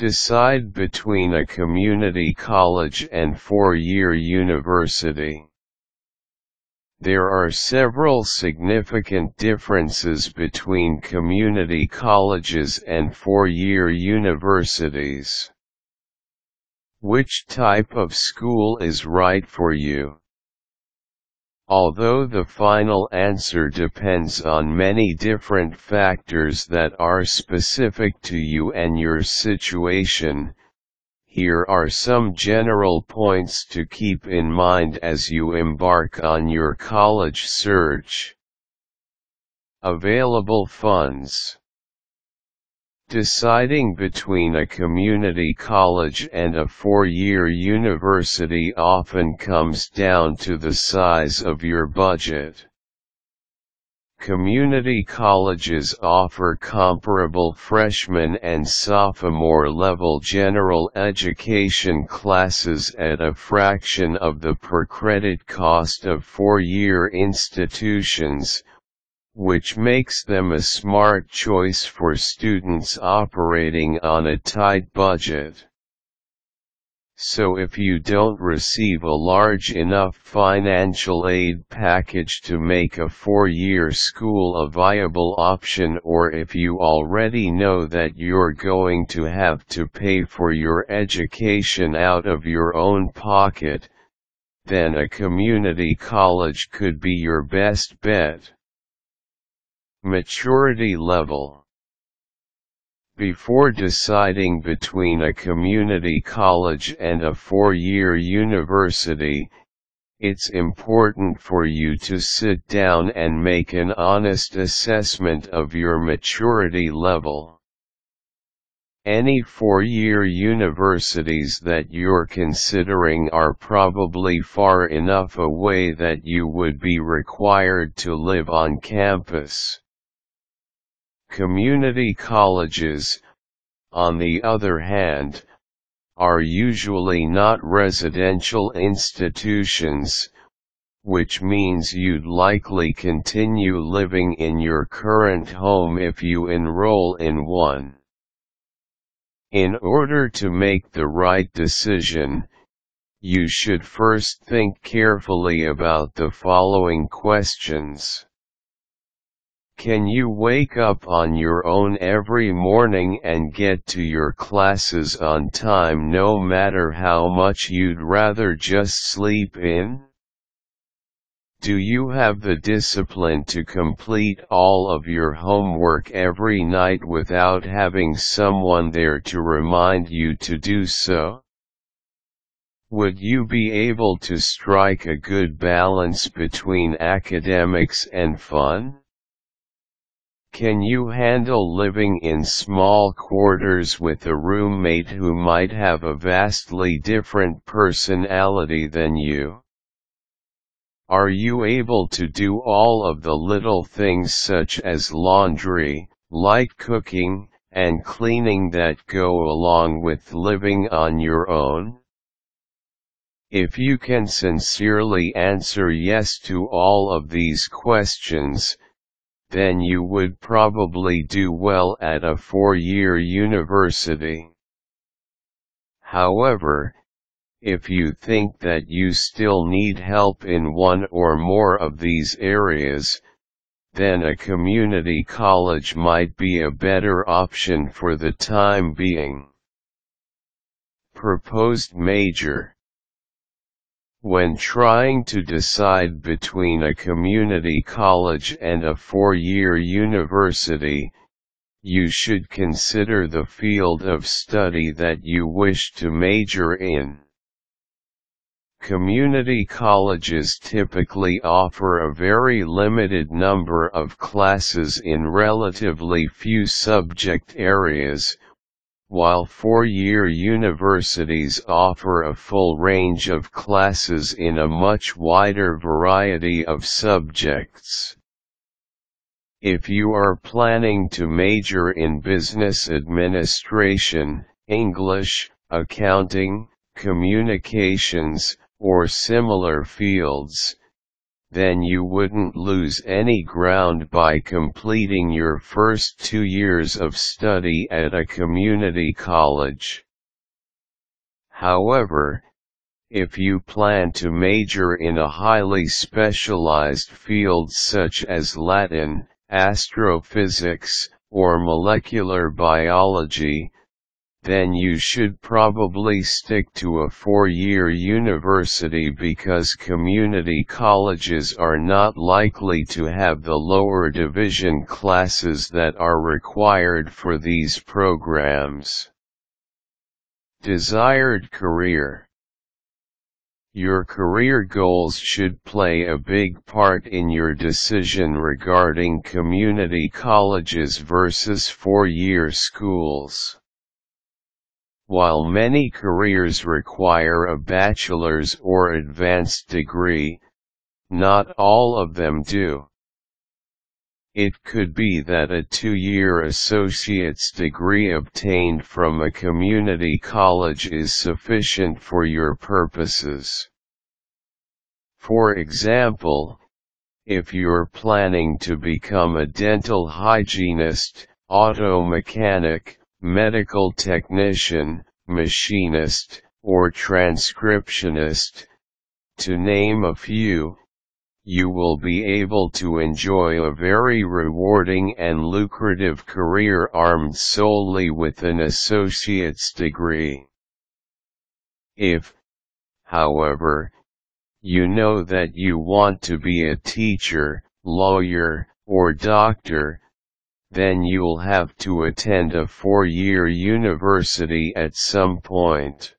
Decide between a community college and four-year university. There are several significant differences between community colleges and four-year universities. Which type of school is right for you? Although the final answer depends on many different factors that are specific to you and your situation, here are some general points to keep in mind as you embark on your college search. Available funds Deciding between a community college and a four-year university often comes down to the size of your budget. Community colleges offer comparable freshman and sophomore level general education classes at a fraction of the per credit cost of four-year institutions, which makes them a smart choice for students operating on a tight budget. So if you don't receive a large enough financial aid package to make a four-year school a viable option or if you already know that you're going to have to pay for your education out of your own pocket, then a community college could be your best bet. Maturity level Before deciding between a community college and a four-year university, it's important for you to sit down and make an honest assessment of your maturity level. Any four-year universities that you're considering are probably far enough away that you would be required to live on campus. Community colleges, on the other hand, are usually not residential institutions, which means you'd likely continue living in your current home if you enroll in one. In order to make the right decision, you should first think carefully about the following questions. Can you wake up on your own every morning and get to your classes on time no matter how much you'd rather just sleep in? Do you have the discipline to complete all of your homework every night without having someone there to remind you to do so? Would you be able to strike a good balance between academics and fun? Can you handle living in small quarters with a roommate who might have a vastly different personality than you? Are you able to do all of the little things such as laundry, light cooking, and cleaning that go along with living on your own? If you can sincerely answer yes to all of these questions, then you would probably do well at a four-year university. However, if you think that you still need help in one or more of these areas, then a community college might be a better option for the time being. Proposed major when trying to decide between a community college and a four-year university, you should consider the field of study that you wish to major in. Community colleges typically offer a very limited number of classes in relatively few subject areas, while four-year universities offer a full range of classes in a much wider variety of subjects. If you are planning to major in business administration, English, accounting, communications, or similar fields, then you wouldn't lose any ground by completing your first two years of study at a community college. However, if you plan to major in a highly specialized field such as Latin, astrophysics, or molecular biology, then you should probably stick to a four-year university because community colleges are not likely to have the lower division classes that are required for these programs. Desired career Your career goals should play a big part in your decision regarding community colleges versus four-year schools. While many careers require a bachelor's or advanced degree, not all of them do. It could be that a two-year associate's degree obtained from a community college is sufficient for your purposes. For example, if you're planning to become a dental hygienist, auto mechanic, medical technician, machinist, or transcriptionist, to name a few, you will be able to enjoy a very rewarding and lucrative career armed solely with an associate's degree. If, however, you know that you want to be a teacher, lawyer, or doctor, then you'll have to attend a four-year university at some point.